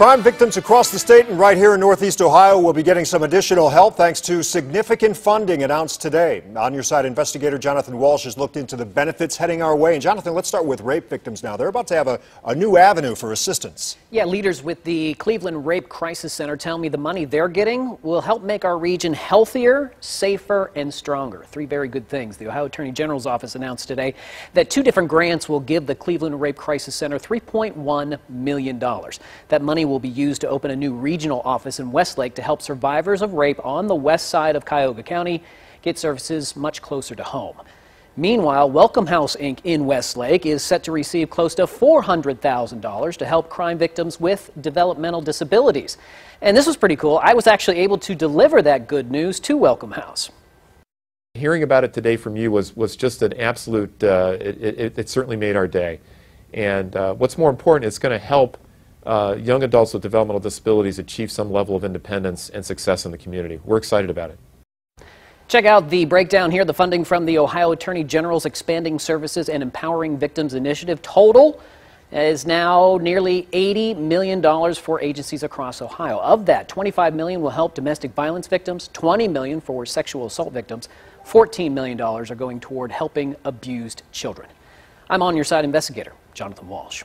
Crime victims across the state and right here in Northeast Ohio will be getting some additional help thanks to significant funding announced today. On your side, investigator Jonathan Walsh has looked into the benefits heading our way. And Jonathan, let's start with rape victims now. They're about to have a, a new avenue for assistance. Yeah, leaders with the Cleveland Rape Crisis Center tell me the money they're getting will help make our region healthier, safer, and stronger. Three very good things. The Ohio Attorney General's office announced today that two different grants will give the Cleveland Rape Crisis Center $3.1 million. That money will be used to open a new regional office in Westlake to help survivors of rape on the west side of Cuyahoga County get services much closer to home. Meanwhile, Welcome House Inc. in Westlake is set to receive close to $400,000 to help crime victims with developmental disabilities. And this was pretty cool. I was actually able to deliver that good news to Welcome House. Hearing about it today from you was, was just an absolute, uh, it, it, it, certainly made our day. And uh, what's more important, it's going to help uh, young adults with developmental disabilities achieve some level of independence and success in the community. We're excited about it. Check out the breakdown here. The funding from the Ohio Attorney General's Expanding Services and Empowering Victims Initiative total is now nearly $80 million for agencies across Ohio. Of that, 25 million will help domestic violence victims, 20 million for sexual assault victims, $14 million are going toward helping abused children. I'm on your side investigator, Jonathan Walsh.